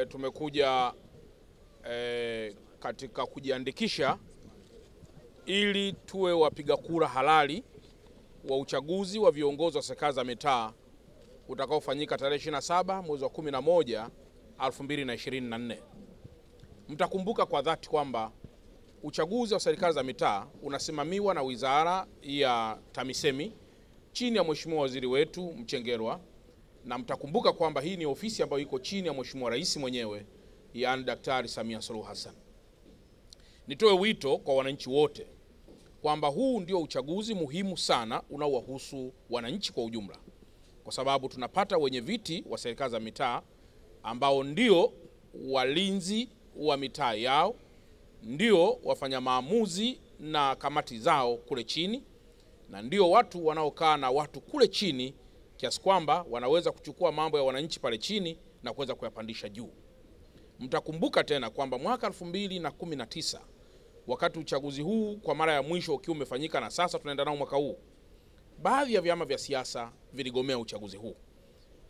e, tumekuja e, katika kujiandikisha ili tuwe wapiga kura halali wa uchaguzi wa viongozi wa serikali za mitaa utakaofanyika tarehe 27 mwezi wa 11 2024. Mtakumbuka kwa dhati kwamba uchaguzi wa serikali za mitaa unasimamiwa na Wizara ya TAMISEMI chini ya Mheshimiwa Waziri wetu Mchengerwa, na mtakumbuka kwamba hii ni ofisi ambayo iko chini ya Mheshimiwa Rais mwenyewe, yaani Daktari Samia Suluhu Hassan. Nitoe wito kwa wananchi wote kwamba huu ndio uchaguzi muhimu sana unaowahusu wananchi kwa ujumla, kwa sababu tunapata wenye viti wa serikali za mitaa ambao ndio walinzi wa mitaa yao, ndio wafanya maamuzi na kamati zao kule chini, na ndio watu wanaokaa na watu kule chini, kiasi kwamba wanaweza kuchukua mambo ya wananchi pale chini na kuweza kuyapandisha juu. Mtakumbuka tena kwamba mwaka 2019 wakati uchaguzi huu kwa mara ya mwisho ukiwa umefanyika na sasa tunaenda nao mwaka huu, baadhi ya vyama vya siasa viligomea uchaguzi huu,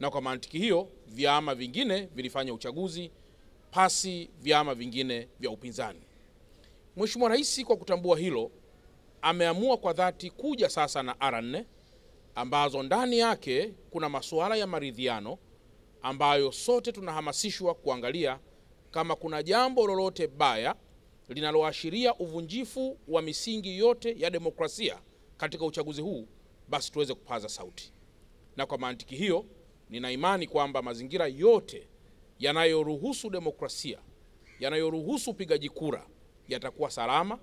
na kwa mantiki hiyo vyama vingine vilifanya uchaguzi pasi vyama vingine vya upinzani. Mheshimiwa Rais kwa kutambua hilo ameamua kwa dhati kuja sasa na R4 ambazo ndani yake kuna masuala ya maridhiano ambayo sote tunahamasishwa kuangalia kama kuna jambo lolote baya linaloashiria uvunjifu wa misingi yote ya demokrasia katika uchaguzi huu, basi tuweze kupaza sauti. Na kwa mantiki hiyo, nina imani kwamba mazingira yote yanayoruhusu demokrasia, yanayoruhusu upigaji kura yatakuwa salama,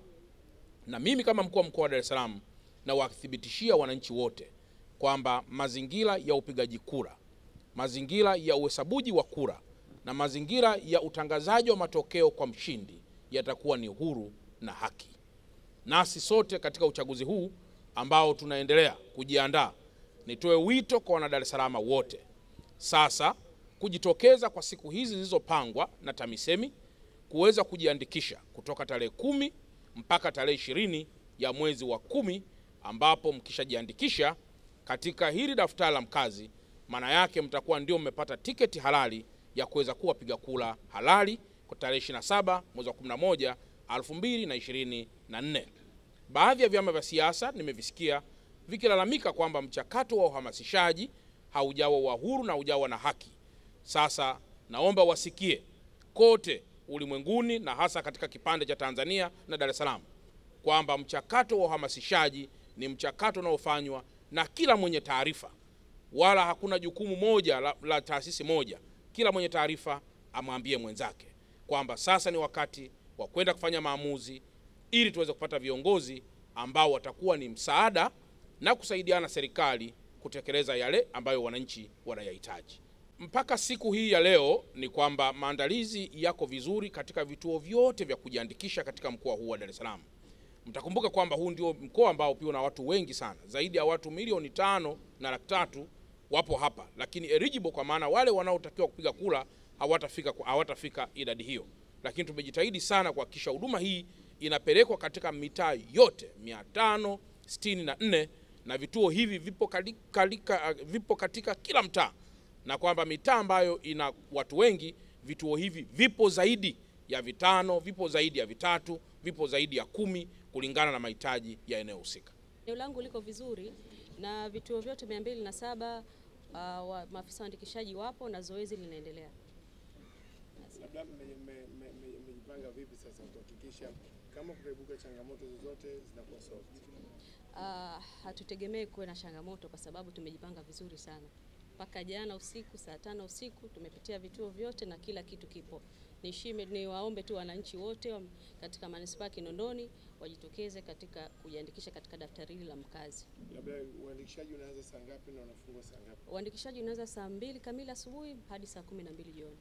na mimi kama mkuu wa mkoa wa Dar es Salaam nawathibitishia wananchi wote kwamba mazingira ya upigaji kura, mazingira ya uhesabuji wa kura na mazingira ya utangazaji wa matokeo kwa mshindi yatakuwa ni huru na haki. Nasi sote katika uchaguzi huu ambao tunaendelea kujiandaa, nitoe wito kwa wana Dar es Salaam wote sasa kujitokeza kwa siku hizi zilizopangwa na TAMISEMI kuweza kujiandikisha kutoka tarehe kumi mpaka tarehe ishirini ya mwezi wa kumi, ambapo mkishajiandikisha katika hili daftari la mkazi, maana yake mtakuwa ndio mmepata tiketi halali ya kuweza kuwa piga kura halali kwa tarehe 27 mwezi wa 11 2024. Baadhi ya vyama vya siasa nimevisikia vikilalamika kwamba mchakato wa uhamasishaji haujawa wa huru na haujawa na haki. Sasa naomba wasikie kote ulimwenguni na hasa katika kipande cha Tanzania na Dar es Salaam kwamba mchakato wa uhamasishaji ni mchakato unaofanywa na kila mwenye taarifa, wala hakuna jukumu moja la, la taasisi moja. Kila mwenye taarifa amwambie mwenzake kwamba sasa ni wakati wa kwenda kufanya maamuzi ili tuweze kupata viongozi ambao watakuwa ni msaada na kusaidiana serikali kutekeleza yale ambayo wananchi wanayahitaji. Mpaka siku hii ya leo ni kwamba maandalizi yako vizuri katika vituo vyote vya kujiandikisha katika mkoa huu wa Dar es Salaam. Mtakumbuka kwamba huu ndio mkoa ambao pia una watu wengi sana, zaidi ya watu milioni tano na laki tatu wapo hapa, lakini eligible kwa maana wale wanaotakiwa kupiga kura hawatafika hawatafika idadi hiyo, lakini tumejitahidi sana kuhakikisha huduma hii inapelekwa katika mitaa yote 564 na vituo hivi vipo, kalika, vipo katika kila mtaa, na kwamba mitaa ambayo ina watu wengi vituo hivi vipo zaidi ya vitano, vipo zaidi ya vitatu, vipo zaidi ya kumi kulingana na mahitaji ya eneo husika. Eneo langu liko vizuri na vituo vyote mia mbili na saba uh, wa, maafisa waandikishaji wapo na zoezi linaendelea. Labda mmejipanga vipi sasa kuhakikisha kama kutaibuka changamoto zozote zinakuwa solved? Uh, hatutegemei kuwe na changamoto kwa sababu tumejipanga vizuri sana. Mpaka jana usiku saa tano usiku tumepitia vituo vyote na kila kitu kipo. Nishime ni waombe tu wananchi wote wa katika manispaa ya Kinondoni wajitokeze katika kujiandikisha katika daftari hili la mkazi. Labda uandikishaji unaanza saa ngapi na unafungwa saa ngapi? Uandikishaji unaanza saa mbili kamili asubuhi hadi saa kumi na mbili jioni.